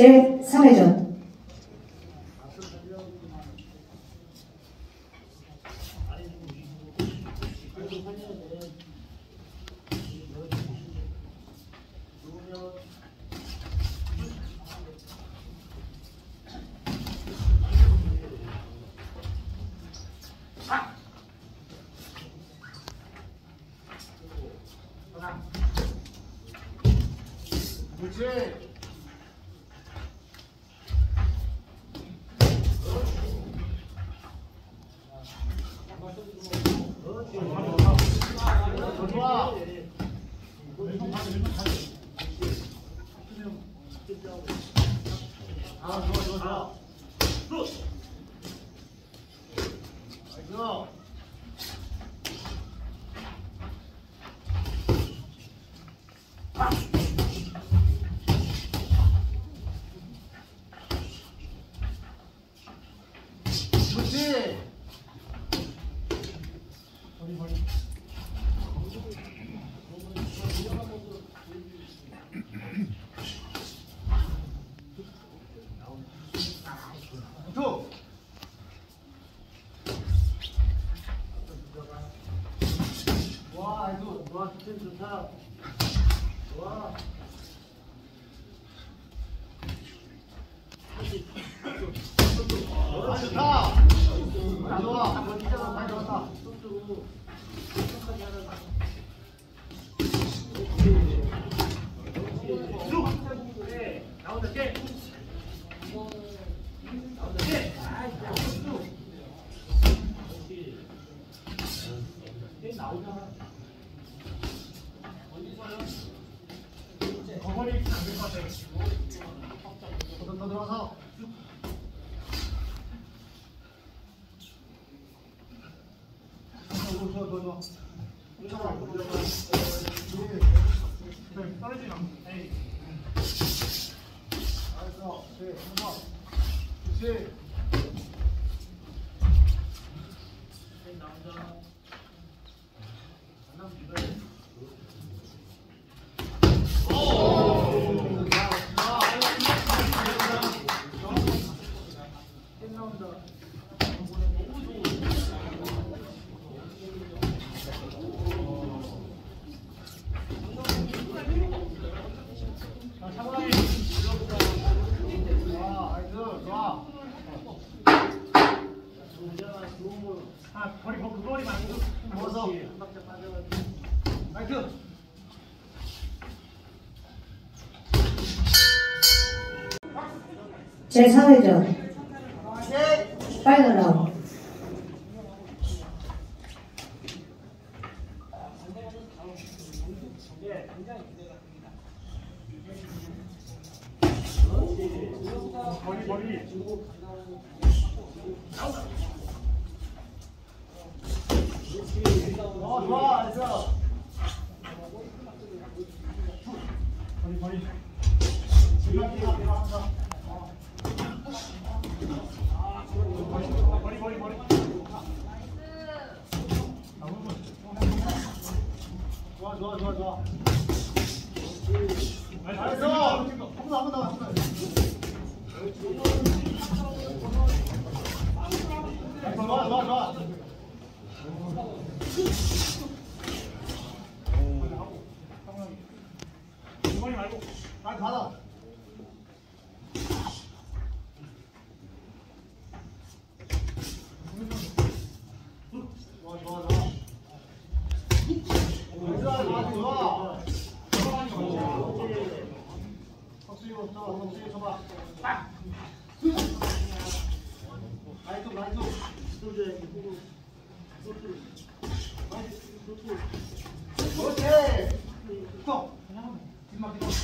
제3회전 그렇지. 더 좋아. 아, 좋아, 좋아, 좋아. 나이스. 그렇지. 와, 스텝 좋다. 와. 아, 좋았다. 더, 더. 떨어지나? 에이. 알았어. 그렇지. 좋아, 아이스, 좋아. 아, 거리, 그 거리 말고. 먹어서. 아이스. 제3회전 화이팅! 파이널 라운드 머리, 머리. 어, 좋아, 나이스. 머리, 머리. 뒤로, 뒤로, 뒤로 항상. 어. 머리, 머리, 머리. 좋아, 좋아, 좋아, 좋아. 나이스. 한번 더, 한번 더, 한번 더. 좋아, 좋아, 좋아. 석수이로 쳐봐, 오.